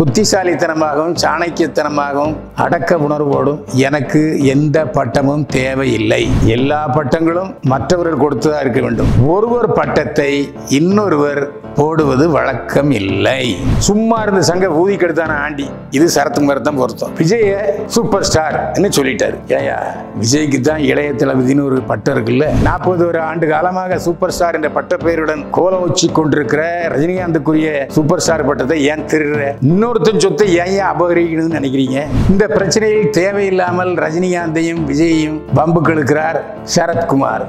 புத்திசாலித்தனமாகவும் சாணக்கியத்தனமாகவும் அடக்க உணர்வோடும் எனக்கு எந்த பட்டமும் தேவையில்லை. எல்லா பட்டங்களும் மற்றவர்கள் கொடுத்ததா இருக்க வேண்டும். ஒருவர் பட்டத்தை இன்னொருவர் போடுவது வழக்கம் இல்லை சும்மா இருந்த சங்க ஊதி கெடுத்தான ஆண்டி இது சரத்குமார் தான் பொருத்தம். விஜய சூப்பர் ஸ்டார் சொல்லிட்டாரு. ஏயா விஜய்க்கு தான் இளைய தளபதினு ஒரு பட்டம் இருக்குல்ல? நாற்பது ஒரு ஆண்டு காலமாக சூப்பர் ஸ்டார் என்ற பட்ட பெயருடன் கோலம் வச்சு கொண்டிருக்கிற ரஜினிகாந்துக்குரிய சூப்பர் ஸ்டார் பட்டத்தை ஏன் திருடுற? இன்னொருத்தன் சொத்தை ஏன் அபகரிக்கணும்னு நினைக்கிறீங்க? இந்த பிரச்சனையில் தேவையில்லாமல் ரஜினிகாந்தையும் விஜயையும் பம்புக்கு இழுக்கிறார் சரத்குமார்.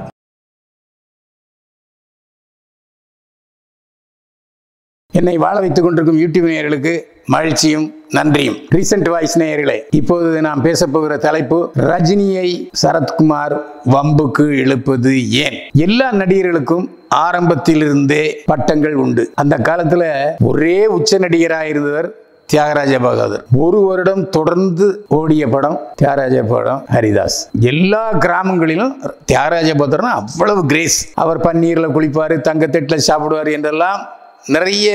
என்னை வாழ வைத்துக் கொண்டிருக்கும் யூடியூப் நேயர்களுக்கு மகிழ்ச்சியும் நன்றியும். ரீசெண்ட் வாய்ஸ் நேயர்களே இப்போது நாம் பேச போகிற தலைப்பு ரஜினியை சரத்குமார் வம்புக்கு இழுப்பது ஏன்? எல்லா நடிகர்களுக்கும் ஆரம்பத்திலிருந்தே பட்டங்கள் உண்டு. அந்த காலத்துல ஒரே உச்ச நடிகராக இருந்தவர் தியாகராஜ பகதூர். ஒரு வருடம் தொடர்ந்து ஓடிய படம் தியாகராஜ படம் ஹரிதாஸ். எல்லா கிராமங்களிலும் தியாகராஜ பகதூர்னா அவ்வளவு கிரேஸ் அவர் பன்னீரில் குளிப்பார் தங்கத்தட்டில் சாப்பிடுவார் என்றெல்லாம் நிறைய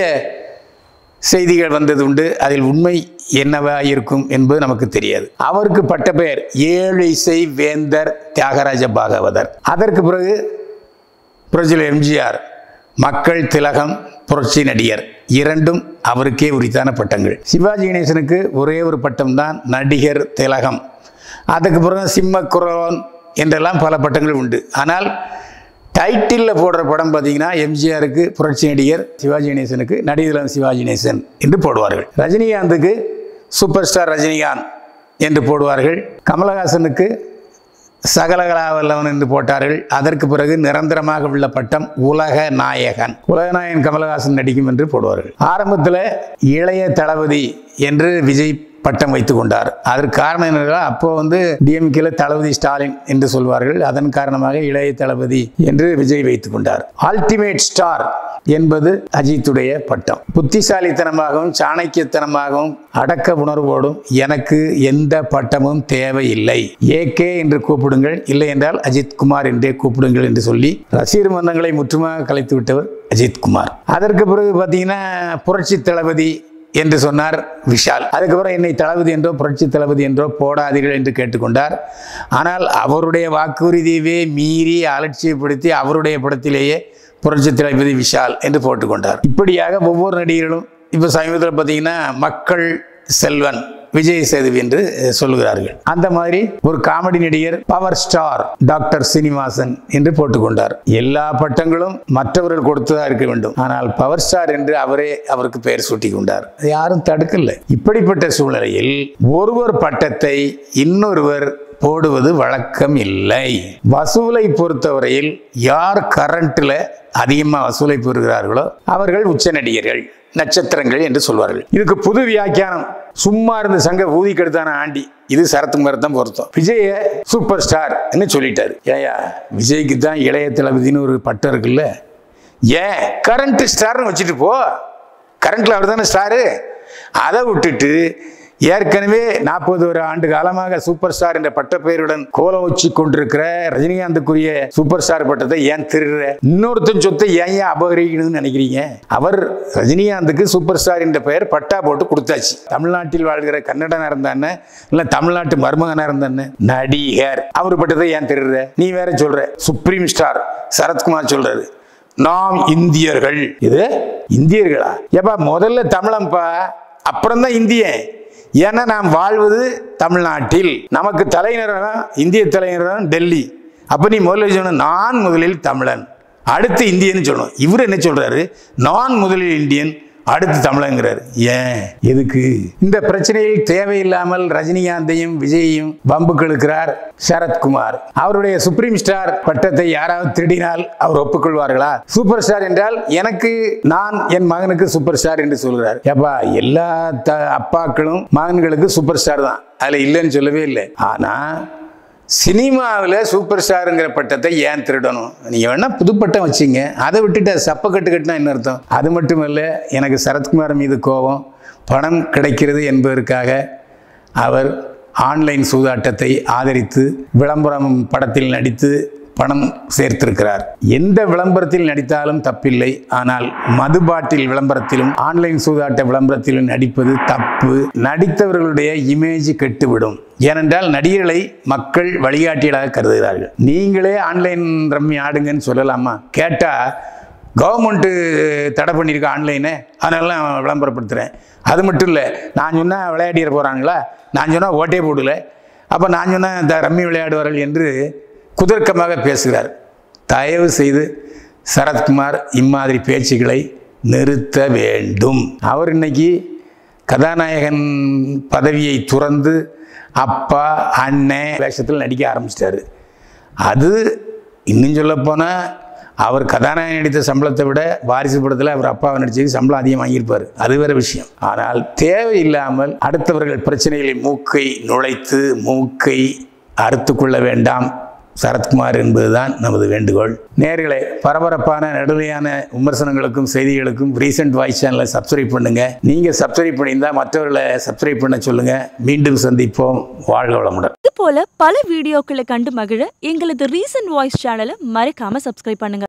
செய்திகள் வந்தது உண்டு. அதில் உண்மை என்னவா இருக்கும் என்பது நமக்கு தெரியாது. அவருக்கு பட்ட பெயர் ஏழு இசை வேந்தர் தியாகராஜ பாகவதர். அதற்கு பிறகு புரட்சியில் எம்ஜிஆர் மக்கள் திலகம் புரட்சி நடிகர். இரண்டும் அவருக்கே உரித்தான பட்டங்கள். சிவாஜி கணேசனுக்கு ஒரே ஒரு பட்டம் தான் நடிகர் திலகம். அதுக்கு பிறகு சிம்மக்குரவன் என்றெல்லாம் பல பட்டங்கள் உண்டு. ஆனால் டைட்டிலில் போடுற படம் பார்த்தீங்கன்னா எம்ஜிஆருக்கு புரட்சி நடிகர் சிவாஜி கணேசனுக்கு நடிகர் சிவாஜி கணேசன் என்று போடுவார்கள். ரஜினிகாந்துக்கு சூப்பர் ஸ்டார் ரஜினிகாந்த் என்று போடுவார்கள். கமலஹாசனுக்கு சகலகலாவல்லவன் என்று போட்டார்கள். அதற்கு பிறகு நிரந்தரமாக உள்ள பட்டம் உலக நாயகன். உலக நாயகன் கமலஹாசன் நடிக்கும் என்று போடுவார்கள். ஆரம்பத்தில் இளைய தளபதி என்று விஜய் பட்டம் வைத்து கொண்டார். அதற்கு காரணம் என்னென்றால் அப்போ வந்து டிஎம்கேல தளபதி ஸ்டாலின் என்று சொல்வார்கள். அதன் காரணமாக இளைய தளபதி என்று விஜய் வைத்துக் கொண்டார். அல்டிமேட் ஸ்டார் என்பது அஜித்துடைய பட்டம். புத்திசாலித்தனமாகவும் சாணக்கியத்தனமாகவும் அடக்க உணர்வோடும் எனக்கு எந்த பட்டமும் தேவையில்லை. ஏகே என்று கூப்பிடுங்கள். இல்லை என்றால் அஜித் குமார் என்றே கூப்பிடுங்கள் என்று சொல்லி ரசிகர் மந்தங்களை முற்றுமாக கலைத்து விட்டவர் அஜித்குமார் அதற்கு பிறகு பார்த்தீங்கன்னா புரட்சி தளபதி என்று சொன்னார் விஷால். அதுக்கப்புறம் என்னை தளபதி என்றோ புரட்சி தளபதி என்றோ போடாதீர்கள் என்று கேட்டுக்கொண்டார். ஆனால் அவருடைய வாக்குறுதியவே மீறி அலட்சியப்படுத்தி அவருடைய படத்திலேயே புரட்சி தளபதி விஷால் என்று போட்டுக்கொண்டார். இப்படியாக ஒவ்வொரு நடிகர்களும் இப்போ சமீபத்தில் பார்த்தீங்கன்னா மக்கள் செல்வன் விஜய் சேதுவி என்று சொல்லுகிறார்கள். அந்த மாதிரி ஒரு காமெடி நடிகர் பவர் ஸ்டார் டாக்டர் சீனிவாசன் என்று போட்டுக்கொண்டார். எல்லா பட்டங்களும் மற்றவர்கள் கொடுத்ததா இருக்க வேண்டும். ஆனால் பவர் ஸ்டார் என்று அவரே அவருக்கு பெயர் சூட்டி கொண்டார் யாரும் தடுக்கல. இப்படிப்பட்ட சூழ்நிலையில் ஒருவர் பட்டத்தை இன்னொருவர் போடுவது வழக்கம் இல்லை. வசூலை பொறுத்தவரையில் யார் கரண்ட்ல அதிகமாக வசூலை பெறுகிறார்களோ அவர்கள் உச்ச நடிகர்கள். நட்சத்திரங்கள் என்று சொல்வார்கள். இதுக்கு புது வியாக்கியானம். சும்மா இருந்த சங்க ஊதி கெடுத்தான ஆண்டி? இது சரத்து தான் பொருத்தம். விஜய சூப்பர் ஸ்டார் சொல்லிட்டாரு. ஏயா விஜய்க்கு தான் இளைய தளபதினு ஒரு பட்டம் இருக்குல்ல? ஏன் கரண்ட் ஸ்டார்னு வச்சுட்டு போ. கரண்ட்ல அவர் தானே ஸ்டாரு. அதை விட்டுட்டு ஏற்கனவே நாற்பது ஒரு ஆண்டு காலமாக சூப்பர் ஸ்டார் என்ற பட்ட பெயருடன் கோலம் வச்சு கொண்டிருக்கிற ரஜினிகாந்துக்குரிய சூப்பர் ஸ்டார் பட்டத்தை ஏன் திருடுற? இன்னொருத்தன் சொத்தை ஏன் ஏன் அபகரிக்கணும்னு நினைக்கிறீங்க? அவர் ரஜினிகாந்துக்கு சூப்பர் ஸ்டார் என்ற பெயர் பட்டா போட்டு கொடுத்தாச்சு. தமிழ்நாட்டில் வாழ்கிற கன்னடனா இருந்தானே இல்ல தமிழ்நாட்டு மருமகனா இருந்தானே நடிகர். அவர் பட்டத்தை ஏன் திருடுற? நீ வேற சொல்ற. சுப்ரீம் ஸ்டார் சரத்குமார் சொல்றாரு. நாம் இந்தியர்கள். இது இந்தியர்களா? ஏப்பா முதல்ல தமிழம்பா அப்புறம் தான் இந்தியன். ஏன்னா நாம் வாழ்வது தமிழ்நாட்டில். நமக்கு தலைநகரம் இந்திய தலைநகரம் டெல்லி. அப்போ நீ முதலில் சொன்ன நான் முதலில் தமிழன். அடுத்து இந்தியன்னு சொல்லணும். இவர் என்ன சொல்கிறாரு நான் முதலில் இந்தியன் அடுத்து தமிழங்கிறார். ஏன்? எதுக்கு? இந்த பிரச்சனையில் தேவையில்லாமல் ரஜினிகாந்தையும் விஜயையும் பம்புக்கு இழுக்கிறார் சரத்குமார். அவருடைய சுப்ரீம் ஸ்டார் பட்டத்தை யாராவது திருடினால் அவர் ஒப்புக்கொள்வார்களா? சூப்பர் ஸ்டார் என்றால் எனக்கு நான் என் மகனுக்கு சூப்பர் ஸ்டார் என்று சொல்கிறார். ஏப்பா எல்லா த அப்பாக்களும் மகன்களுக்கு சூப்பர் ஸ்டார் தான். அதுல இல்லைன்னு சொல்லவே இல்லை. ஆனா சினிமாவில் சூப்பர் ஸ்டாருங்கிற பட்டத்தை ஏன் திருடணும்? நீங்கள் வேணால் புதுப்பட்டம் வச்சிங்க. அதை விட்டுட்டு சப்ப கட்டு கட்டினா என்ன அர்த்தம்? அது மட்டும் இல்லை எனக்கு சரத்குமார் மீது கோபம் பணம் கிடைக்கிறது என்பதற்காக அவர் ஆன்லைன் சூதாட்டத்தை ஆதரித்து விளம்பரம் படத்தில் நடித்து பணம் சேர்த்திருக்கிறார். எந்த விளம்பரத்தில் நடித்தாலும் தப்பில்லை. ஆனால் மது பாட்டில் விளம்பரத்திலும் ஆன்லைன் சூதாட்ட விளம்பரத்திலும் நடிப்பது தப்பு. நடித்தவர்களுடைய இமேஜ் கெட்டுவிடும். ஏனென்றால் நடிகர்களை மக்கள் வழிகாட்டிகளாக கருதுகிறார்கள். நீங்களே ஆன்லைன் ரம்மி ஆடுங்கன்னு சொல்லலாமா? கேட்டால் கவர்மெண்ட்டு தடை பண்ணியிருக்க ஆன்லைனே. அதனால நான் விளம்பரப்படுத்துகிறேன் அது மட்டும் இல்லை நான் சொன்னால் விளையாடிட போகிறாங்களா நான் சொன்னால் ஓட்டே போடல. அப்போ நான் சொன்னால் இந்த ரம்மி விளையாடுவார்கள் என்று குதர்க்கமாக பேசுகிறார். தயவு செய்து சரத்குமார் இம்மாதிரி பேச்சுக்களை நிறுத்த வேண்டும். அவர் இன்னைக்கு கதாநாயகன் பதவியை துறந்து அப்பா அண்ணன் வேஷத்தில் நடிக்க ஆரம்பிச்சிட்டாரு. அது இன்னும் சொல்லப்போனால் அவர் கதாநாயகன் நடித்த சம்பளத்தை விட வாரிசு படத்தில் அவர் அப்பாவை நடிச்சதுக்கு சம்பளம் அதிகம் வாங்கியிருப்பார். அது வேற விஷயம். ஆனால் தேவையில்லாமல் அடுத்தவர்கள் பிரச்சனைகளை மூக்கை நுழைத்து மூக்கை அறுத்து கொள்ள வேண்டாம். சரத்குமார் என்பதுதான் நமது வேண்டுகோள். நேர்களை பரபரப்பான நடுநிலையான விமர்சனங்களுக்கும் செய்திகளுக்கும் ரீசெண்ட் வாய்ஸ் சேனலை சப்ஸ்கிரைப் பண்ணுங்க. நீங்க சப்ஸ்கிரைப் பண்ணியிருந்தா மற்றவர்களை சப்ஸ்கிரைப் பண்ண சொல்லுங்க. மீண்டும் சந்திப்போம். வாழ்க வளமுடன். இது போல பல வீடியோக்களை கண்டு மகிழ எங்களது ரீசன்ட் வாய்ஸ் சேனலை மறக்காம சப்ஸ்கிரைப் பண்ணுங்க.